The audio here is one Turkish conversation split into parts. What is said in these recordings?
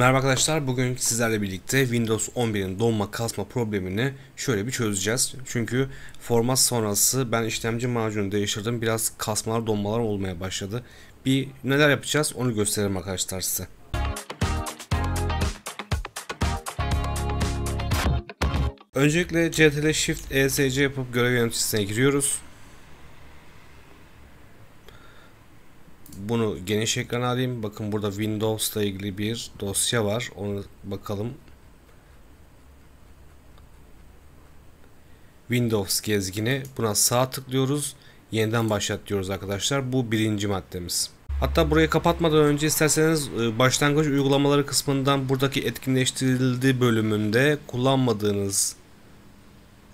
Merhaba arkadaşlar bugün sizlerle birlikte Windows 11'in donma kasma problemini şöyle bir çözeceğiz. Çünkü format sonrası ben işlemci macunu değiştirdim biraz kasmalar donmalar olmaya başladı. Bir neler yapacağız onu gösterelim arkadaşlar size. Öncelikle CTRL Shift ESC yapıp görev yöneticisine giriyoruz. Bunu geniş ekran alayım. Bakın burada Windows ile ilgili bir dosya var. Onu bakalım. Windows gezgini. Buna sağ tıklıyoruz. Yeniden başlat diyoruz arkadaşlar. Bu birinci maddemiz. Hatta burayı kapatmadan önce isterseniz e, başlangıç uygulamaları kısmından buradaki etkinleştirildi bölümünde kullanmadığınız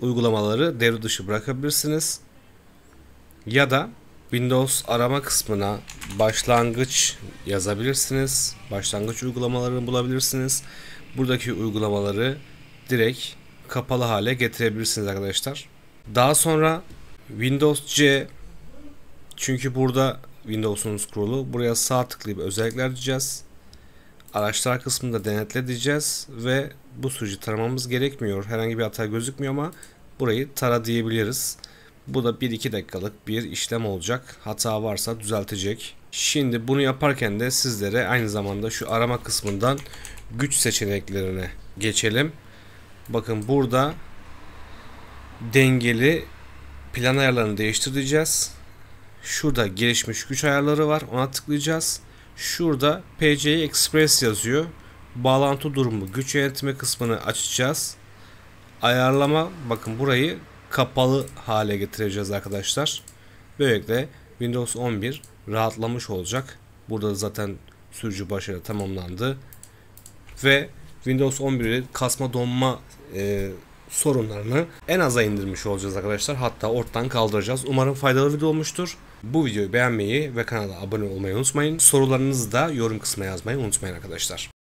uygulamaları devre dışı bırakabilirsiniz. Ya da Windows arama kısmına başlangıç yazabilirsiniz. Başlangıç uygulamalarını bulabilirsiniz. Buradaki uygulamaları direkt kapalı hale getirebilirsiniz arkadaşlar. Daha sonra Windows C çünkü burada Windows'un scroll'u buraya sağ tıklayıp özellikler diyeceğiz. Araçlar kısmında denetle diyeceğiz ve bu süreci taramamız gerekmiyor. Herhangi bir hata gözükmüyor ama burayı tara diyebiliriz. Bu da 1-2 dakikalık bir işlem olacak. Hata varsa düzeltecek. Şimdi bunu yaparken de sizlere aynı zamanda şu arama kısmından güç seçeneklerine geçelim. Bakın burada dengeli plan ayarlarını değiştireceğiz. Şurada gelişmiş güç ayarları var. Ona tıklayacağız. Şurada PCI Express yazıyor. Bağlantı durumu güç yönetimi kısmını açacağız. Ayarlama bakın burayı kapalı hale getireceğiz arkadaşlar. Böylelikle Windows 11 rahatlamış olacak. Burada zaten sürücü başarı tamamlandı. Ve Windows 11'i kasma donma e, sorunlarını en aza indirmiş olacağız arkadaşlar. Hatta ortadan kaldıracağız. Umarım faydalı video olmuştur. Bu videoyu beğenmeyi ve kanala abone olmayı unutmayın. Sorularınızı da yorum kısmına yazmayı unutmayın arkadaşlar.